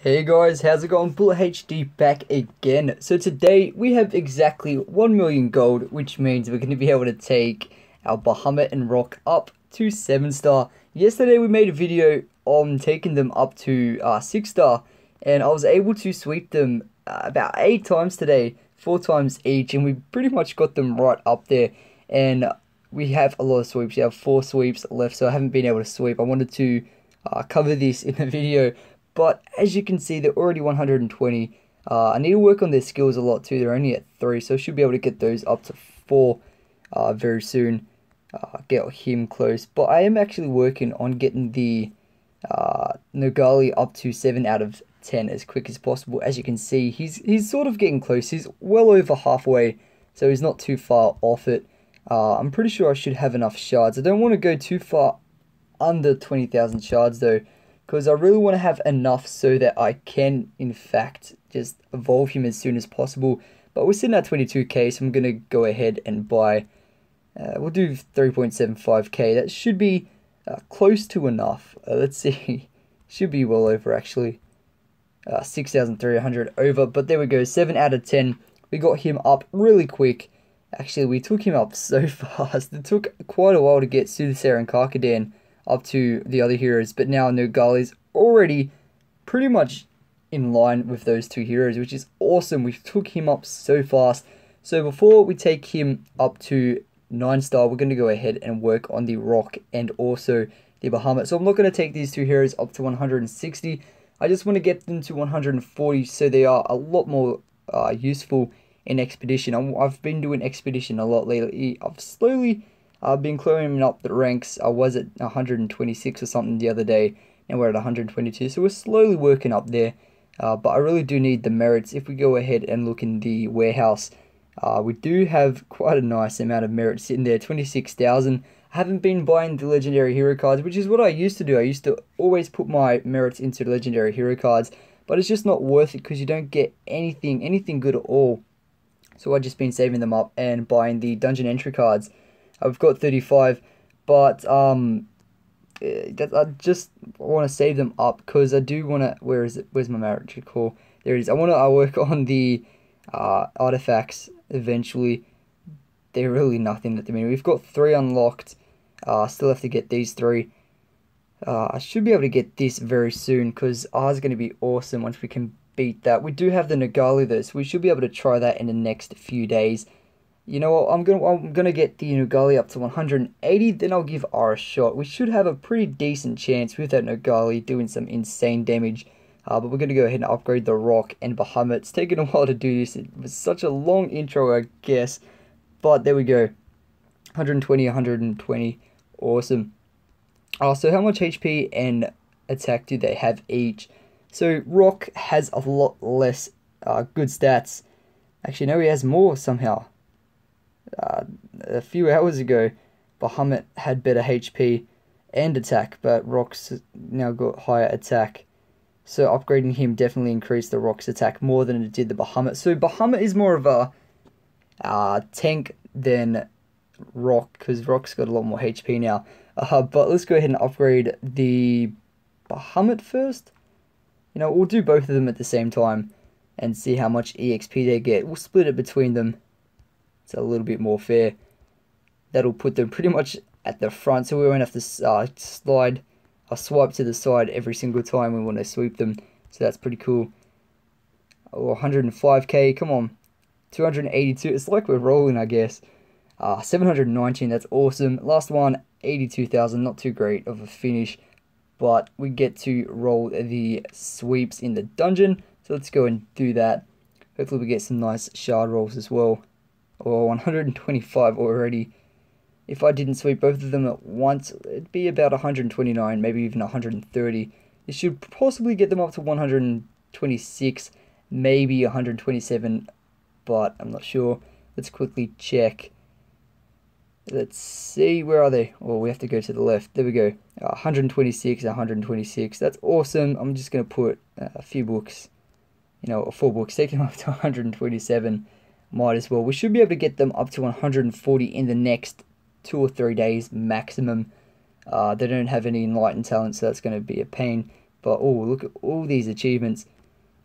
Hey guys, how's it going? Bullet HD back again. So today we have exactly 1 million gold, which means we're going to be able to take our Bahamut and Roc up to 7 star. Yesterday we made a video on taking them up to uh, 6 star, and I was able to sweep them uh, about 8 times today, 4 times each, and we pretty much got them right up there. And we have a lot of sweeps, we have 4 sweeps left, so I haven't been able to sweep. I wanted to uh, cover this in the video but as you can see, they're already 120. Uh, I need to work on their skills a lot too. They're only at 3, so I should be able to get those up to 4 uh, very soon. Uh, get him close. But I am actually working on getting the uh, Nogali up to 7 out of 10 as quick as possible. As you can see, he's, he's sort of getting close. He's well over halfway, so he's not too far off it. Uh, I'm pretty sure I should have enough shards. I don't want to go too far under 20,000 shards though because I really want to have enough so that I can, in fact, just evolve him as soon as possible. But we're sitting at 22k, so I'm going to go ahead and buy. Uh, we'll do 3.75k. That should be uh, close to enough. Uh, let's see. should be well over, actually. Uh, 6,300 over. But there we go. 7 out of 10. We got him up really quick. Actually, we took him up so fast. It took quite a while to get Soothsayer and Karkadan up to the other heroes, but now is already pretty much in line with those two heroes, which is awesome. We took him up so fast. So before we take him up to 9 star, we're going to go ahead and work on the Roc and also the Bahamut. So I'm not going to take these two heroes up to 160. I just want to get them to 140 so they are a lot more uh, useful in Expedition. i have been doing Expedition a lot lately. I've slowly I've been climbing up the ranks. I was at 126 or something the other day, and we're at 122. So we're slowly working up there. Uh, but I really do need the merits. If we go ahead and look in the warehouse, uh, we do have quite a nice amount of merits sitting there, 26,000. I haven't been buying the legendary hero cards, which is what I used to do. I used to always put my merits into legendary hero cards, but it's just not worth it because you don't get anything, anything good at all. So I've just been saving them up and buying the dungeon entry cards. I've got 35, but um, eh, I just want to save them up because I do want to. Where is it? Where's my marriage call? There it is. I want to I work on the uh, artifacts eventually. They're really nothing at the minute. We've got three unlocked. Uh, still have to get these three. Uh, I should be able to get this very soon because ours is going to be awesome once we can beat that. We do have the Nogali though, so we should be able to try that in the next few days you know what, I'm gonna I'm gonna get the Nogali up to 180, then I'll give R a shot. We should have a pretty decent chance with that Nogali doing some insane damage. Uh, but we're gonna go ahead and upgrade the Roc and Bahamut. It's taken a while to do this. It was such a long intro, I guess. But there we go. 120, 120. Awesome. Uh, so how much HP and attack do they have each? So Roc has a lot less uh, good stats. Actually, no, he has more somehow uh, a few hours ago, Bahamut had better HP and attack, but Roc's now got higher attack. So upgrading him definitely increased the Roc's attack more than it did the Bahamut. So Bahamut is more of a uh, tank than Roc, because Roc's got a lot more HP now. Uh, but let's go ahead and upgrade the Bahamut first. You know, we'll do both of them at the same time and see how much EXP they get. We'll split it between them it's a little bit more fair. That'll put them pretty much at the front, so we won't have to uh, slide a swipe to the side every single time we want to sweep them. So that's pretty cool. Oh, 105k, come on. 282, it's like we're rolling, I guess. Uh, 719, that's awesome. Last one, 82,000, not too great of a finish. But we get to roll the sweeps in the dungeon. So let's go and do that. Hopefully we get some nice shard rolls as well or 125 already. If I didn't sweep both of them at once, it'd be about 129, maybe even 130. It should possibly get them up to 126, maybe 127, but I'm not sure. Let's quickly check. Let's see, where are they? Well, we have to go to the left. There we go. 126, 126. That's awesome. I'm just going to put uh, a few books, you know, four books, take them up to 127 might as well. We should be able to get them up to 140 in the next two or three days maximum. Uh, they don't have any enlightened talent, so that's going to be a pain. But oh, look at all these achievements.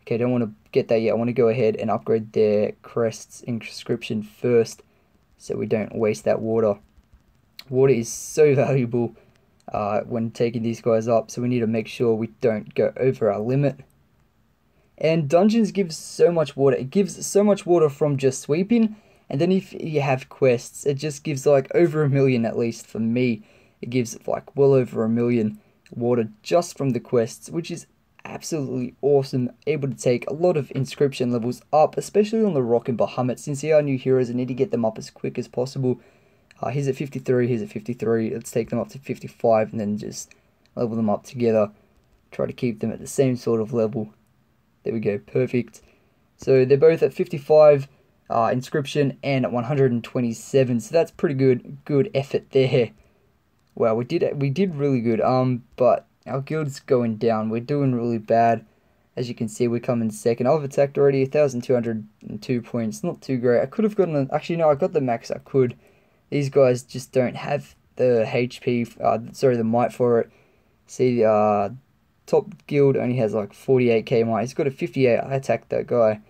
Okay, don't want to get that yet. I want to go ahead and upgrade their crests inscription first so we don't waste that water. Water is so valuable uh, when taking these guys up, so we need to make sure we don't go over our limit. And dungeons gives so much water. It gives so much water from just sweeping, and then if you have quests, it just gives like over a million at least for me. It gives like well over a million water just from the quests, which is absolutely awesome. Able to take a lot of inscription levels up, especially on the Roc and Bahamut. Since they are new heroes, I need to get them up as quick as possible. Uh, here's at 53, here's at 53. Let's take them up to 55 and then just level them up together. Try to keep them at the same sort of level. There we go, perfect. So they're both at 55 uh, inscription and at 127. So that's pretty good, good effort there. Well, we did we did really good. Um, but our guild's going down. We're doing really bad. As you can see, we come in second. I've attacked already, 1,202 points. Not too great. I could have gotten... Actually, no, I got the max I could. These guys just don't have the HP, uh, sorry, the might for it. See, uh, top guild only has like 48k might. He's got a 58. I attacked that guy.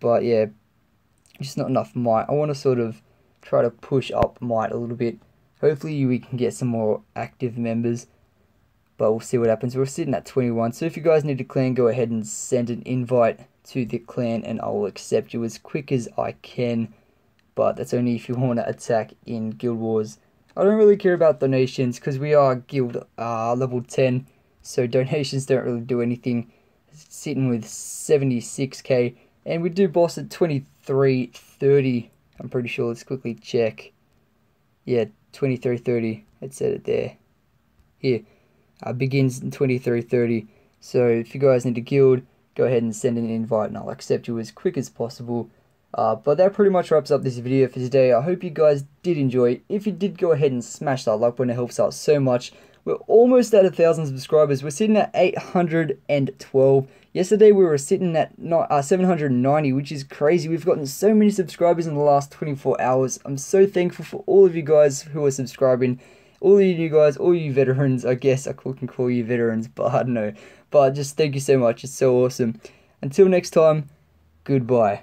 But yeah, just not enough might. I want to sort of try to push up might a little bit. Hopefully we can get some more active members but we'll see what happens. We're sitting at 21, so if you guys need a clan, go ahead and send an invite to the clan and I will accept you as quick as I can. But that's only if you want to attack in Guild Wars. I don't really care about donations because we are guild uh, level 10, so donations don't really do anything. Sitting with 76k, and we do boss at 2330. I'm pretty sure. Let's quickly check. Yeah, 2330. It said it there. Here uh, begins in 2330. So if you guys need a guild, go ahead and send an invite and I'll accept you as quick as possible. Uh, but that pretty much wraps up this video for today. I hope you guys did enjoy. If you did, go ahead and smash that like button. It helps out so much. We're almost at a thousand subscribers. We're sitting at 812. Yesterday we were sitting at not, uh, 790, which is crazy. We've gotten so many subscribers in the last 24 hours. I'm so thankful for all of you guys who are subscribing all you new guys, all you veterans, I guess I can call you veterans, but I don't know. But just thank you so much. It's so awesome. Until next time, goodbye.